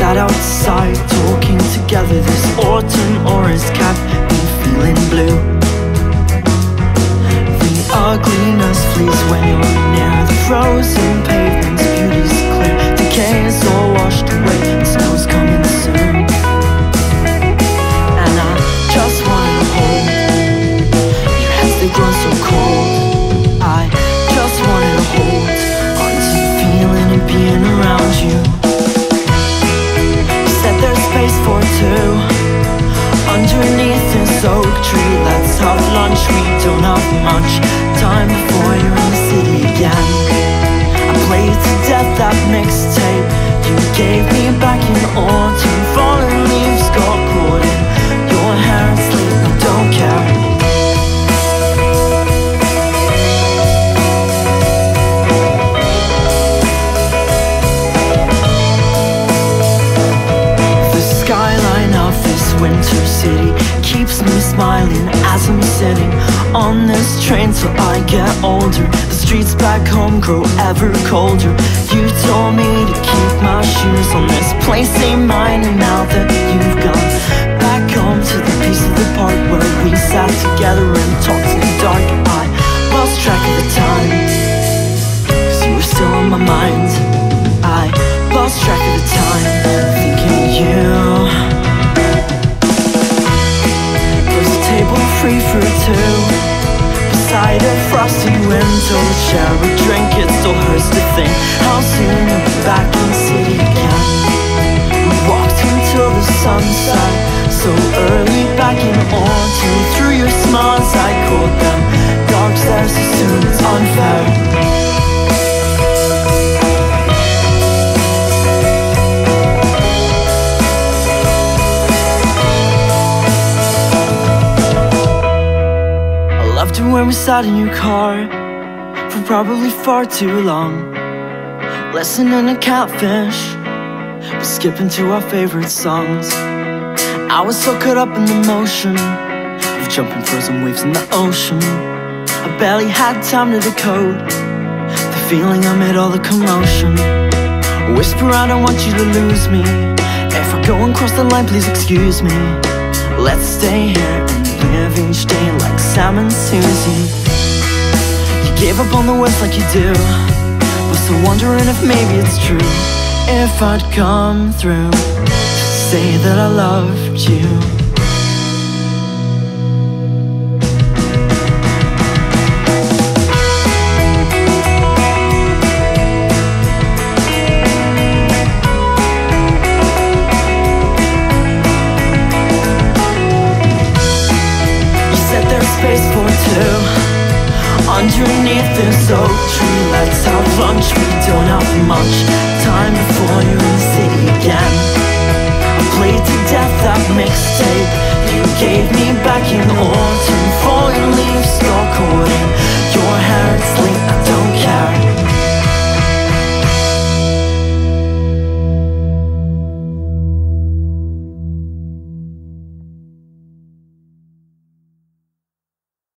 outside talking together. This autumn or is cat been feeling blue. The ugliness flees when you're near the frozen pavements lunch, we don't have much Time before you're in the city again. I played to death that mixtape. You gave me back in autumn. Falling leaves got caught in. Your hair and sleep, I don't care. The skyline of this winter city keeps me smiling as I'm sitting on this train till I get older. The streets back home grow ever colder. You told me to keep my shoes on this place ain't mine, and now that you've gone back home to the piece of the park where we sat together and talked free for two beside a frosty window. Share a drink, it still hurts to think how soon back in city again. We walked until the sunset, so early back in autumn. Through your smiles, I called them dark stairs as soon as unfair. When we sat in your car for probably far too long. Listening to catfish, but skipping to our favorite songs. I was so caught up in the motion of jumping frozen waves in the ocean. I barely had time to decode the feeling amid all the commotion. Whisper, I don't want you to lose me. If I go and cross the line, please excuse me. Let's stay here live each day like Sam and Susie. You gave up on the West like you do. Was still wondering if maybe it's true. If I'd come through to say that I loved you. You Underneath this oak tree Let's have lunch, we don't have much Time before you're city again. I played to death that mixtape You gave me back in autumn